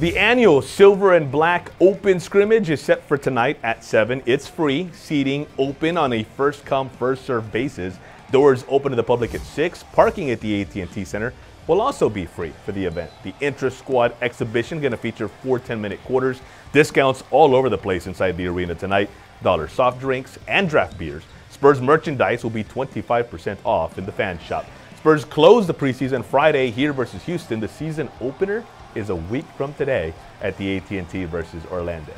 The annual Silver and Black Open scrimmage is set for tonight at 7. It's free, seating open on a first come first served basis. Doors open to the public at 6. Parking at the AT&T Center will also be free for the event. The Intra Squad exhibition going to feature four 10-minute quarters, discounts all over the place inside the arena tonight, dollar soft drinks and draft beers. Spurs merchandise will be 25% off in the fan shop. Spurs close the preseason Friday here versus Houston. The season opener is a week from today at the AT&T versus Orlando.